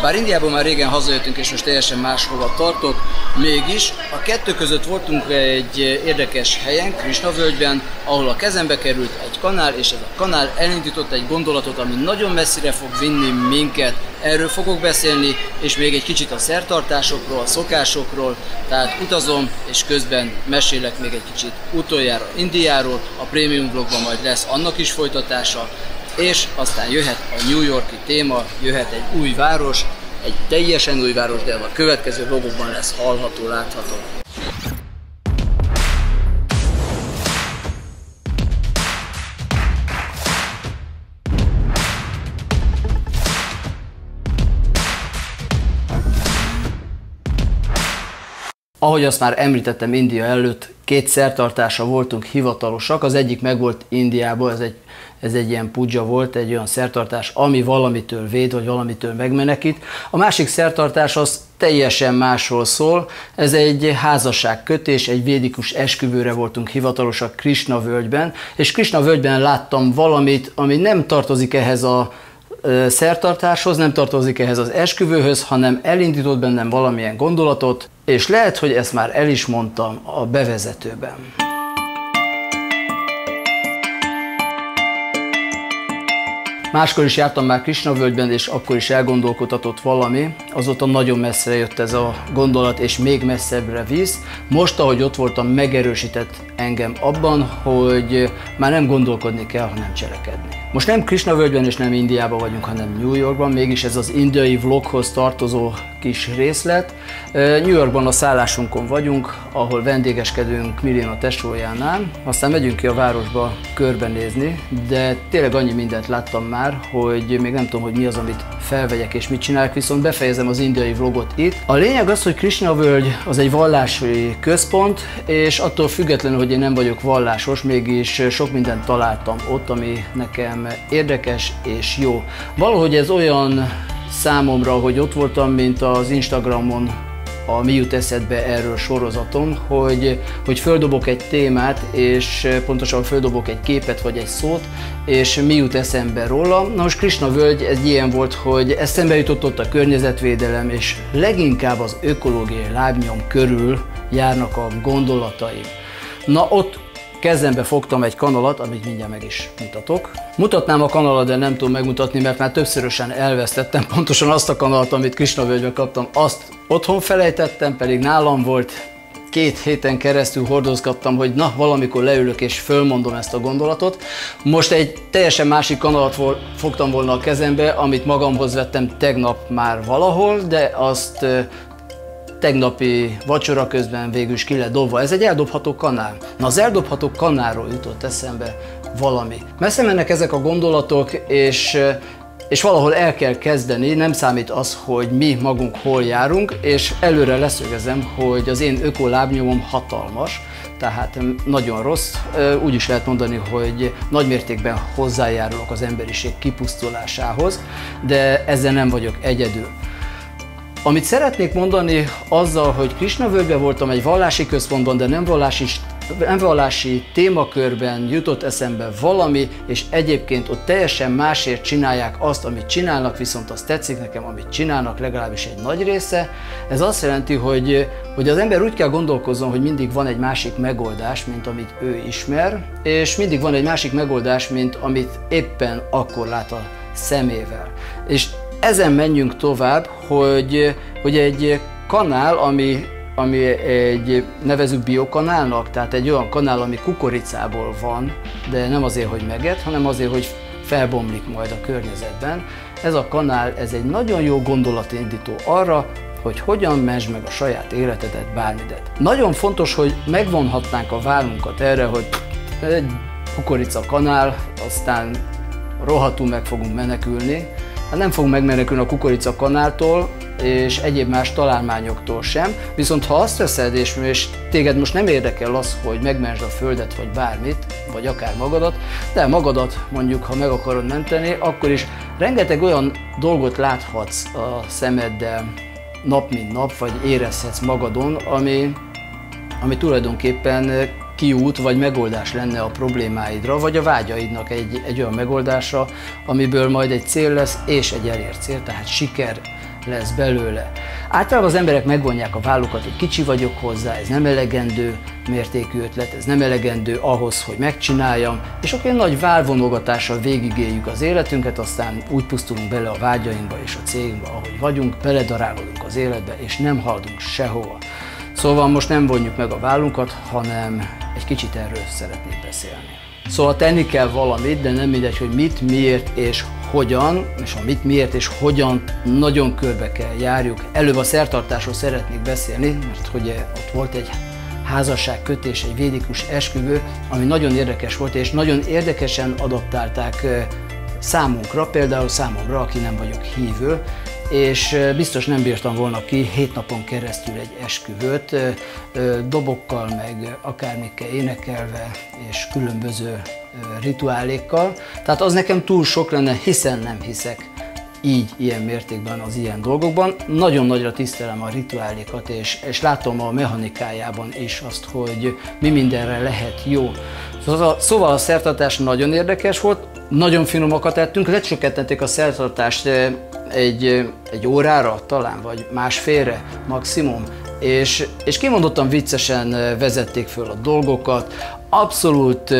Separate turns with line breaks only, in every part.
Bár Indiából már régen hazajöttünk, és most teljesen máshova tartok, mégis a kettő között voltunk egy érdekes helyen, Krishna völgyben, ahol a kezembe került egy kanál, és ez a kanál elindított egy gondolatot, ami nagyon messzire fog vinni minket. Erről fogok beszélni, és még egy kicsit a szertartásokról, a szokásokról, tehát utazom, és közben mesélek még egy kicsit utoljára Indiáról, a Premium vlogban majd lesz annak is folytatása, és aztán jöhet a New Yorki téma, jöhet egy új város, egy teljesen új város, de a következő vlogokban lesz hallható, látható. Ahogy azt már említettem India előtt, két szertartása voltunk hivatalosak, az egyik meg volt Indiában, ez egy, ez egy ilyen pudzsa volt, egy olyan szertartás, ami valamitől véd, vagy valamitől megmenekít. A másik szertartás az teljesen másról szól, ez egy házasságkötés, egy védikus esküvőre voltunk hivatalosak Krishna völgyben, és Krishna völgyben láttam valamit, ami nem tartozik ehhez a szertartáshoz, nem tartozik ehhez az esküvőhöz, hanem elindított bennem valamilyen gondolatot, és lehet, hogy ezt már el is mondtam a bevezetőben. Máskor is jártam már Krisna völgyben, és akkor is elgondolkodhatott valami. Azóta nagyon messzire jött ez a gondolat, és még messzebbre visz. Most, ahogy ott voltam, megerősített engem abban, hogy már nem gondolkodni kell, hanem cselekedni. Most nem Krishna völgyben és nem Indiában vagyunk, hanem New Yorkban, mégis ez az indiai vloghoz tartozó kis részlet. New Yorkban a szállásunkon vagyunk, ahol vendégeskedünk Milena tesójánál, aztán megyünk ki a városba körbenézni, de tényleg annyi mindent láttam már, hogy még nem tudom, hogy mi az, amit felvegyek és mit csinálok, viszont befejezem az indiai vlogot itt. A lényeg az, hogy Krishna völgy az egy vallási központ, és attól függetlenül, hogy én nem vagyok vallásos, mégis sok mindent találtam ott, ami nekem érdekes és jó. Valahogy ez olyan számomra, hogy ott voltam, mint az Instagramon a Mi jut eszedbe erről sorozaton, hogy, hogy földobok egy témát, és pontosan földobok egy képet vagy egy szót, és mi jut eszembe róla. Na most Krishna völgy ez ilyen volt, hogy eszembe jutott ott a környezetvédelem, és leginkább az ökológiai lábnyom körül járnak a gondolataim. Na ott Kezembe fogtam egy kanalat, amit mindjárt meg is mutatok. Mutatnám a kanalat, de nem tudom megmutatni, mert már többszörösen elvesztettem. Pontosan azt a kanalat, amit Krisnavölgyben kaptam, azt otthon felejtettem, pedig nálam volt. Két héten keresztül hordozgattam, hogy na, valamikor leülök és fölmondom ezt a gondolatot. Most egy teljesen másik kanalat fogtam volna a kezembe, amit magamhoz vettem tegnap már valahol, de azt tegnapi vacsora közben végül is ki lett dobva. Ez egy eldobható kanál. Na az eldobható kanálról jutott eszembe valami. Messze mennek ezek a gondolatok, és és valahol el kell kezdeni, nem számít az, hogy mi magunk hol járunk, és előre leszögezem, hogy az én ökolábnyomom hatalmas, tehát nagyon rossz. Úgy is lehet mondani, hogy nagy mértékben hozzájárulok az emberiség kipusztulásához, de ezzel nem vagyok egyedül. Amit szeretnék mondani azzal, hogy Krishna völgyben voltam egy vallási központban, de nem vallási, nem vallási témakörben jutott eszembe valami, és egyébként ott teljesen másért csinálják azt, amit csinálnak, viszont azt tetszik nekem, amit csinálnak, legalábbis egy nagy része. Ez azt jelenti, hogy, hogy az ember úgy kell gondolkozzon, hogy mindig van egy másik megoldás, mint amit ő ismer, és mindig van egy másik megoldás, mint amit éppen akkor lát a szemével. És ezen menjünk tovább, hogy, hogy egy kanál, ami, ami egy nevezük biokanálnak, tehát egy olyan kanál, ami kukoricából van, de nem azért, hogy meged, hanem azért, hogy felbomlik majd a környezetben. Ez a kanál, ez egy nagyon jó gondolatindító arra, hogy hogyan mentsd meg a saját életedet, bármidet. Nagyon fontos, hogy megvonhatnánk a vállunkat erre, hogy egy kukorica kanál, aztán rohadtul meg fogunk menekülni, Hát nem fog megmenekülni a kukorica kanáltól, és egyéb más találmányoktól sem, viszont ha azt veszed, és, és téged most nem érdekel az, hogy megmentsd a földet, vagy bármit, vagy akár magadat, de magadat mondjuk, ha meg akarod menteni, akkor is rengeteg olyan dolgot láthatsz a szemeddel nap mint nap, vagy érezhetsz magadon, ami, ami tulajdonképpen kiút vagy megoldás lenne a problémáidra, vagy a vágyaidnak egy, egy olyan megoldásra, amiből majd egy cél lesz, és egy elért cél, tehát siker lesz belőle. Általában az emberek megvonják a vállukat, hogy kicsi vagyok hozzá, ez nem elegendő mértékű ötlet, ez nem elegendő ahhoz, hogy megcsináljam, és akkor nagy válvonogatással végigéljük az életünket, aztán úgy pusztulunk bele a vágyainkba és a cégünkbe, ahogy vagyunk, beledarálodunk az életbe, és nem haladunk sehova. Szóval most nem vonjuk meg a vállunkat, hanem egy kicsit erről szeretnék beszélni. Szóval tenni kell valamit, de nem mindegy, hogy mit, miért és hogyan, és a mit, miért és hogyan nagyon körbe kell járjuk. Előbb a szertartásról szeretnék beszélni, mert hogy ott volt egy házasságkötés, egy védikus esküvő, ami nagyon érdekes volt, és nagyon érdekesen adaptálták számunkra, például számomra, aki nem vagyok hívő, és biztos nem bírtam volna ki hét napon keresztül egy esküvőt, dobokkal, meg akármikkel énekelve, és különböző rituálékkal. Tehát az nekem túl sok lenne, hiszen nem hiszek így, ilyen mértékben az ilyen dolgokban. Nagyon nagyra tisztelem a rituálékat, és, és látom a mechanikájában is azt, hogy mi mindenre lehet jó. Szóval, szóval a szertartás nagyon érdekes volt, nagyon finomakat ettünk, lecsökkentették a szertartást egy, egy órára talán, vagy másfélre maximum, és, és kimondottan viccesen vezették föl a dolgokat, abszolút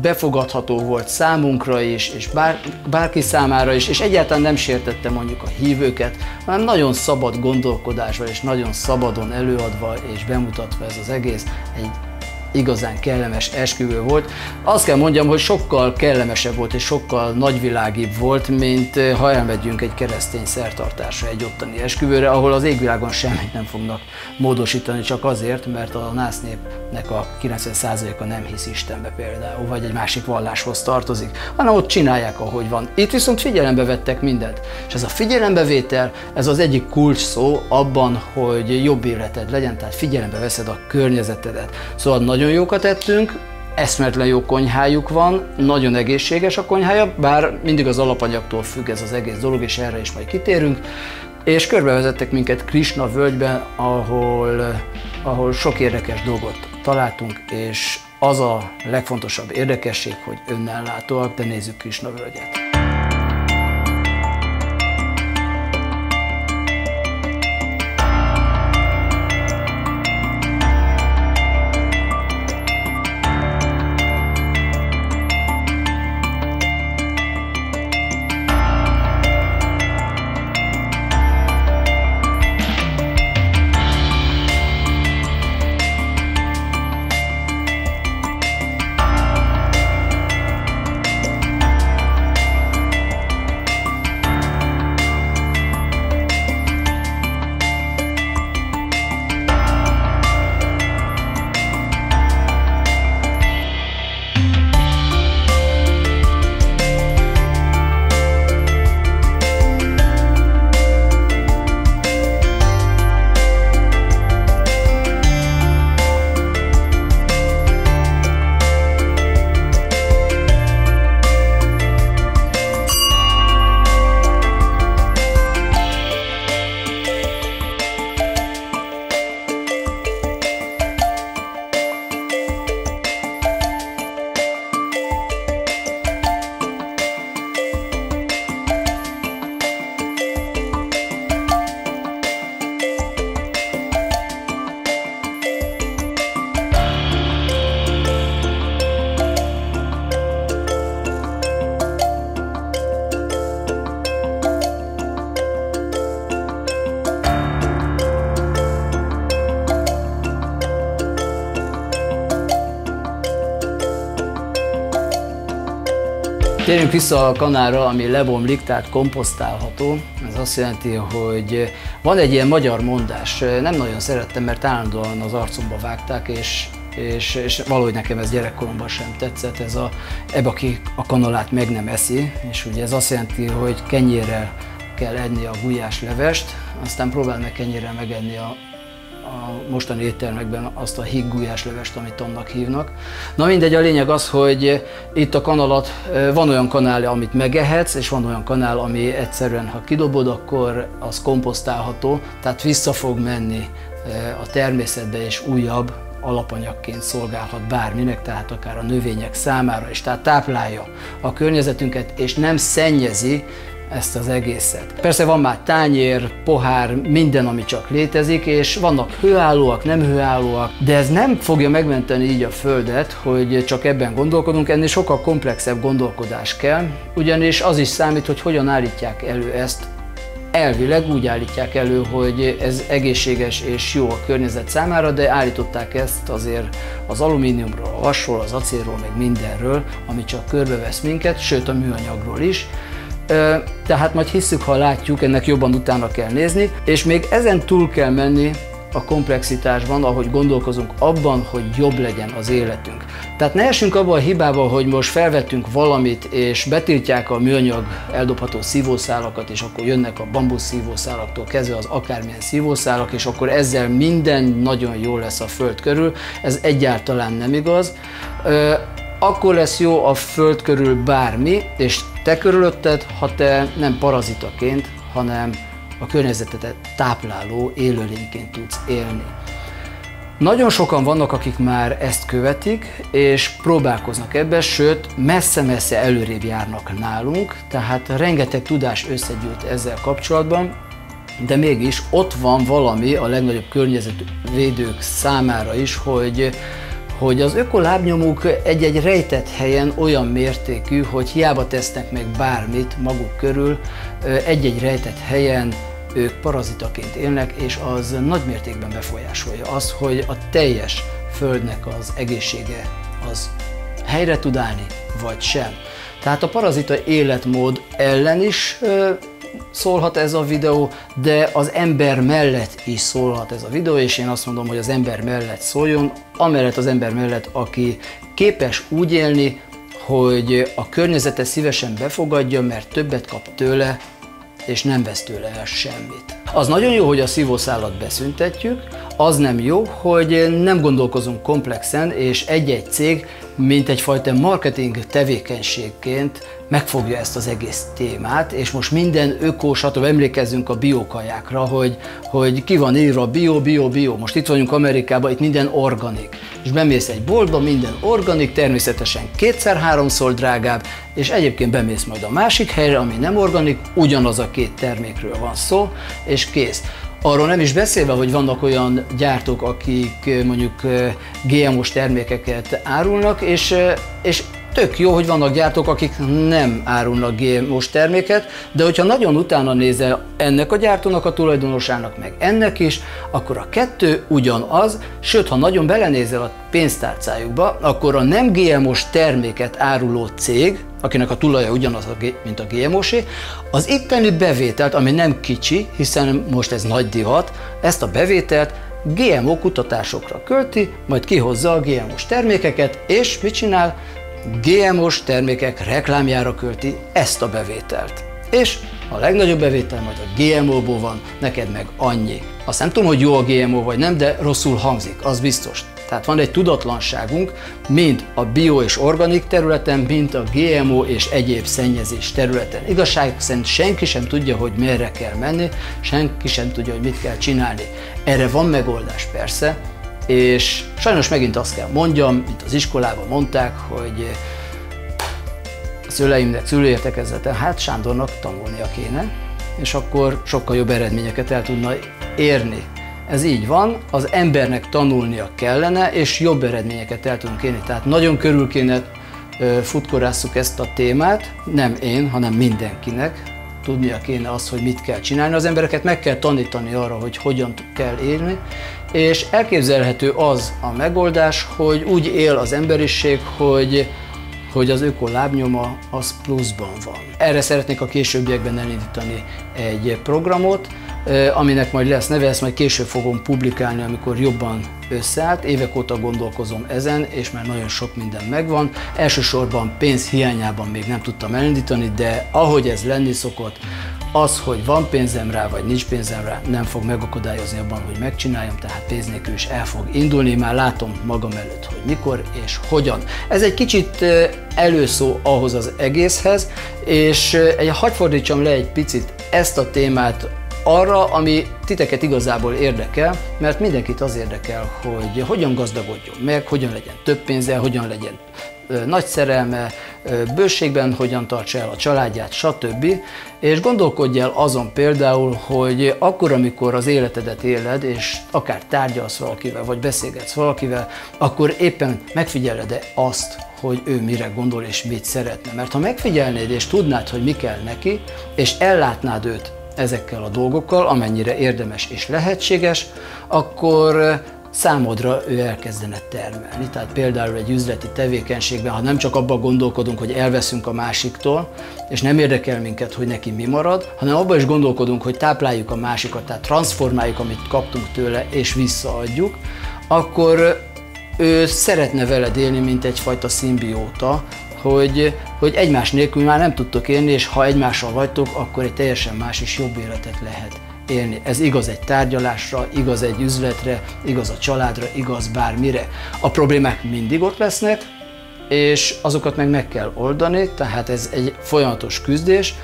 befogadható volt számunkra is, és bár, bárki számára is, és egyáltalán nem sértette mondjuk a hívőket, hanem nagyon szabad gondolkodásval és nagyon szabadon előadva és bemutatva ez az egész egy igazán kellemes esküvő volt. Azt kell mondjam, hogy sokkal kellemesebb volt és sokkal nagyvilágibb volt, mint eh, ha elmegyünk egy keresztény szertartásra, egy ottani esküvőre, ahol az égvilágon semmit nem fognak módosítani, csak azért, mert a nász a 90%-a nem hisz Istenbe például, vagy egy másik valláshoz tartozik, hanem ott csinálják, ahogy van. Itt viszont figyelembe vettek mindent. És ez a figyelembevétel, ez az egyik kulcs szó abban, hogy jobb életed legyen, tehát figyelembe veszed a környezetedet. Szóval nagyon nagyon jókat ettünk, eszmetlen jó konyhájuk van, nagyon egészséges a konyhája, bár mindig az alapanyagtól függ ez az egész dolog, és erre is majd kitérünk. És körbevezettek minket Krishna völgyben, ahol, ahol sok érdekes dolgot találtunk, és az a legfontosabb érdekesség, hogy önnel látóak, de nézzük Krishna völgyet. Térjünk vissza a kanára, ami lebomlik, tehát komposztálható. Ez azt jelenti, hogy van egy ilyen magyar mondás, nem nagyon szerettem, mert állandóan az arcomba vágták, és, és, és valahogy nekem ez gyerekkoromban sem tetszett, ez a ebb, aki a kanalát meg nem eszi, és ugye ez azt jelenti, hogy kenyérrel kell enni a gulyás levest, aztán próbál meg kenyérrel megenni a, a mostani éttermekben azt a híggújás levest, amit annak hívnak. Na mindegy, a lényeg az, hogy itt a kanalat, van olyan kanál, amit megehetsz, és van olyan kanál, ami egyszerűen, ha kidobod, akkor az komposztálható, tehát vissza fog menni a természetbe, és újabb alapanyagként szolgálhat bárminek, tehát akár a növények számára is, tehát táplálja a környezetünket, és nem szennyezi ezt az egészet. Persze van már tányér, pohár, minden, ami csak létezik, és vannak hőállóak, nem hőállóak, de ez nem fogja megmenteni így a Földet, hogy csak ebben gondolkodunk, ennél sokkal komplexebb gondolkodás kell, ugyanis az is számít, hogy hogyan állítják elő ezt elvileg úgy állítják elő, hogy ez egészséges és jó a környezet számára, de állították ezt azért az alumíniumról, a vasról, az acélról, meg mindenről, ami csak körbevesz minket, sőt a műanyagról is. Tehát majd hisszük, ha látjuk, ennek jobban utána kell nézni, és még ezen túl kell menni a komplexitásban, ahogy gondolkozunk abban, hogy jobb legyen az életünk. Tehát ne esünk abba a hibába, hogy most felvettünk valamit, és betiltják a műanyag eldobható szívószálakat, és akkor jönnek a bambusz szívószálaktól kezdve az akármilyen szívószálak, és akkor ezzel minden nagyon jó lesz a föld körül. Ez egyáltalán nem igaz. Akkor lesz jó a föld körül bármi, és te körülötted, ha te nem parazitaként, hanem a környezetet tápláló élőlényként tudsz élni. Nagyon sokan vannak, akik már ezt követik, és próbálkoznak ebbe, sőt, messze-messze előrébb járnak nálunk, tehát rengeteg tudás összegyűlt ezzel kapcsolatban, de mégis ott van valami a legnagyobb környezetvédők számára is, hogy hogy az ökolábnyomók egy-egy rejtett helyen olyan mértékű, hogy hiába tesznek meg bármit maguk körül, egy-egy rejtett helyen ők parazitaként élnek, és az nagy mértékben befolyásolja az, hogy a teljes Földnek az egészsége az helyre tud állni, vagy sem. Tehát a parazita életmód ellen is szólhat ez a videó, de az ember mellett is szólhat ez a videó, és én azt mondom, hogy az ember mellett szóljon, amellett az ember mellett, aki képes úgy élni, hogy a környezete szívesen befogadja, mert többet kap tőle, és nem vesz tőle el semmit. Az nagyon jó, hogy a szívószálat beszüntetjük, az nem jó, hogy nem gondolkozunk komplexen, és egy-egy cég, mint egyfajta marketing tevékenységként megfogja ezt az egész témát, és most minden öko, stb. emlékezzünk a biokajákra, hogy, hogy ki van írva bio, bio, bio. Most itt vagyunk Amerikában, itt minden organik. És bemész egy boltba, minden organik, természetesen kétszer-háromszor drágább, és egyébként bemész majd a másik helyre, ami nem organik, ugyanaz a két termékről van szó, és kész. Arról nem is beszélve, hogy vannak olyan gyártók, akik mondjuk GMO-s termékeket árulnak, és, és tök jó, hogy vannak gyártók, akik nem árulnak GMO-s terméket, de hogyha nagyon utána nézel ennek a gyártónak a tulajdonosának, meg ennek is, akkor a kettő ugyanaz, sőt, ha nagyon belenézel a pénztárcájukba, akkor a nem GMO-s terméket áruló cég, akinek a tulaja ugyanaz, mint a GMO-sé, az itteni bevételt, ami nem kicsi, hiszen most ez nagy divat, ezt a bevételt GMO kutatásokra költi, majd kihozza a GMO-s termékeket, és mit csinál? GMO-s termékek reklámjára költi ezt a bevételt. És a legnagyobb bevétel majd a GMO-ból van, neked meg annyi. Azt nem tudom, hogy jó a GMO vagy nem, de rosszul hangzik, az biztos. Tehát van egy tudatlanságunk, mind a bio és organik területen, mind a GMO és egyéb szennyezés területen. Igazság szerint senki sem tudja, hogy merre kell menni, senki sem tudja, hogy mit kell csinálni. Erre van megoldás persze, és sajnos megint azt kell mondjam, mint az iskolában mondták, hogy a szüleimnek szülőértekezleten, hát Sándornak tanulnia kéne, és akkor sokkal jobb eredményeket el tudna érni. Ez így van, az embernek tanulnia kellene, és jobb eredményeket el tudunk érni. Tehát nagyon körül kéne futkorásszuk ezt a témát, nem én, hanem mindenkinek, tudnia kéne azt, hogy mit kell csinálni. Az embereket meg kell tanítani arra, hogy hogyan kell élni, és elképzelhető az a megoldás, hogy úgy él az emberiség, hogy hogy az ökolábnyoma az pluszban van. Erre szeretnék a későbbiekben elindítani egy programot, aminek majd lesz neve, ezt majd később fogom publikálni, amikor jobban összeállt. Évek óta gondolkozom ezen, és már nagyon sok minden megvan. Elsősorban pénz hiányában még nem tudtam elindítani, de ahogy ez lenni szokott, az, hogy van pénzem rá, vagy nincs pénzem rá, nem fog megakadályozni abban, hogy megcsináljam, tehát pénz nélkül is el fog indulni, már látom magam előtt, hogy mikor és hogyan. Ez egy kicsit előszó ahhoz az egészhez, és egy, hagy fordítsam le egy picit ezt a témát arra, ami titeket igazából érdekel, mert mindenkit az érdekel, hogy hogyan gazdagodjon meg, hogyan legyen több pénze, hogyan legyen nagy szerelme, bőségben hogyan tartsa el a családját, stb. És gondolkodj el azon például, hogy akkor, amikor az életedet éled, és akár tárgyalsz valakivel, vagy beszélgetsz valakivel, akkor éppen megfigyeled-e azt, hogy ő mire gondol és mit szeretne. Mert ha megfigyelnéd és tudnád, hogy mi kell neki, és ellátnád őt ezekkel a dolgokkal, amennyire érdemes és lehetséges, akkor számodra ő elkezdene termelni. Tehát például egy üzleti tevékenységben, ha nem csak abban gondolkodunk, hogy elveszünk a másiktól, és nem érdekel minket, hogy neki mi marad, hanem abban is gondolkodunk, hogy tápláljuk a másikat, tehát transformáljuk, amit kaptunk tőle, és visszaadjuk, akkor ő szeretne veled élni, mint egyfajta szimbióta, hogy, hogy egymás nélkül már nem tudtok élni, és ha egymással vagytok, akkor egy teljesen más és jobb életet lehet élni. Ez igaz egy tárgyalásra, igaz egy üzletre, igaz a családra, igaz bármire. A problémák mindig ott lesznek, és azokat meg meg kell oldani, tehát ez egy folyamatos küzdés,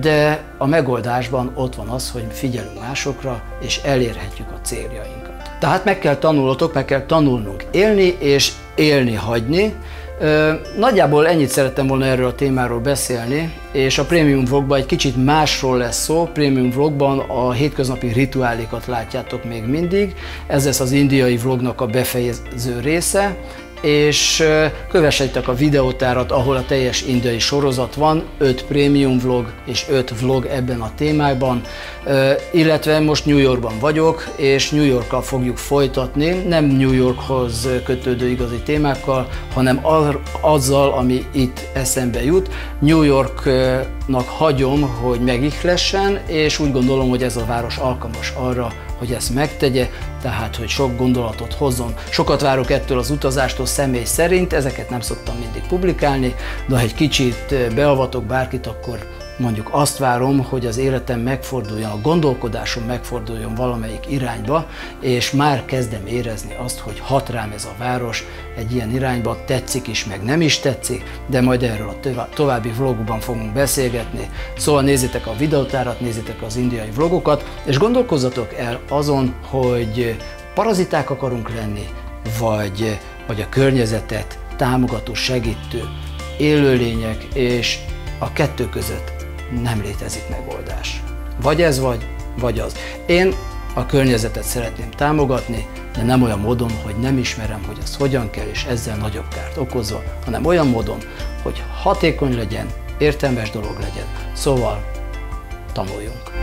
de a megoldásban ott van az, hogy figyelünk másokra, és elérhetjük a céljainkat. Tehát meg kell tanulnotok, meg kell tanulnunk élni és élni hagyni, Nagyjából ennyit szerettem volna erről a témáról beszélni, és a Premium Vlogban egy kicsit másról lesz szó. Premium Vlogban a hétköznapi rituálékat látjátok még mindig. Ez lesz az indiai vlognak a befejező része, és kövessétek a videótárat, ahol a teljes indiai sorozat van, 5 prémium vlog és 5 vlog ebben a témában, illetve most New Yorkban vagyok, és New Yorkkal fogjuk folytatni, nem New Yorkhoz kötődő igazi témákkal, hanem azzal, ami itt eszembe jut. New Yorknak hagyom, hogy megihlessen, és úgy gondolom, hogy ez a város alkalmas arra, hogy ezt megtegye, tehát hogy sok gondolatot hozzon. Sokat várok ettől az utazástól személy szerint, ezeket nem szoktam mindig publikálni, de ha egy kicsit beavatok bárkit, akkor mondjuk azt várom, hogy az életem megforduljon, a gondolkodásom megforduljon valamelyik irányba, és már kezdem érezni azt, hogy hat rám ez a város egy ilyen irányba, tetszik is, meg nem is tetszik, de majd erről a további vlogban fogunk beszélgetni. Szóval nézzétek a videótárat, nézzétek az indiai vlogokat, és gondolkozzatok el azon, hogy paraziták akarunk lenni, vagy, vagy a környezetet támogató, segítő élőlények, és a kettő között nem létezik megoldás. Vagy ez vagy, vagy az. Én a környezetet szeretném támogatni, de nem olyan módon, hogy nem ismerem, hogy az hogyan kell, és ezzel nagyobb kárt okozva, hanem olyan módon, hogy hatékony legyen, értelmes dolog legyen. Szóval tanuljunk.